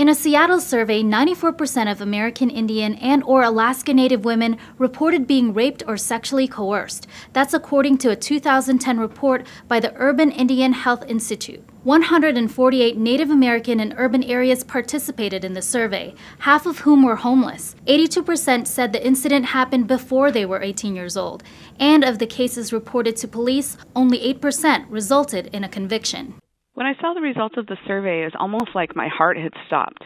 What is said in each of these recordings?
In a Seattle survey, 94% of American Indian and or Alaska Native women reported being raped or sexually coerced. That's according to a 2010 report by the Urban Indian Health Institute. 148 Native American and urban areas participated in the survey, half of whom were homeless. 82% said the incident happened before they were 18 years old, and of the cases reported to police, only 8% resulted in a conviction. When I saw the results of the survey, it was almost like my heart had stopped.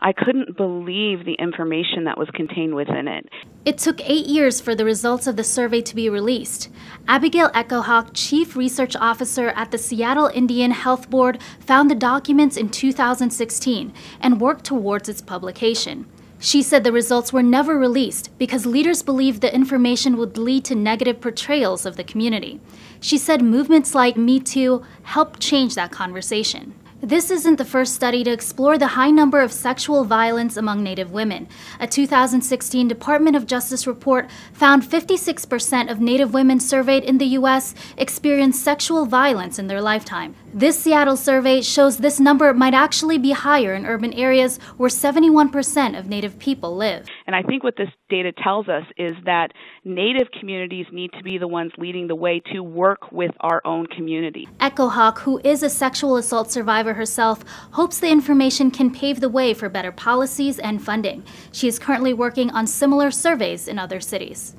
I couldn't believe the information that was contained within it. It took eight years for the results of the survey to be released. Abigail Echohawk, Chief Research Officer at the Seattle Indian Health Board, found the documents in 2016 and worked towards its publication. She said the results were never released because leaders believed the information would lead to negative portrayals of the community. She said movements like Me Too helped change that conversation. This isn't the first study to explore the high number of sexual violence among Native women. A 2016 Department of Justice report found 56% of Native women surveyed in the U.S. experienced sexual violence in their lifetime. This Seattle survey shows this number might actually be higher in urban areas where 71% of Native people live. And I think what this data tells us is that Native communities need to be the ones leading the way to work with our own community. Echohawk, who is a sexual assault survivor herself, hopes the information can pave the way for better policies and funding. She is currently working on similar surveys in other cities.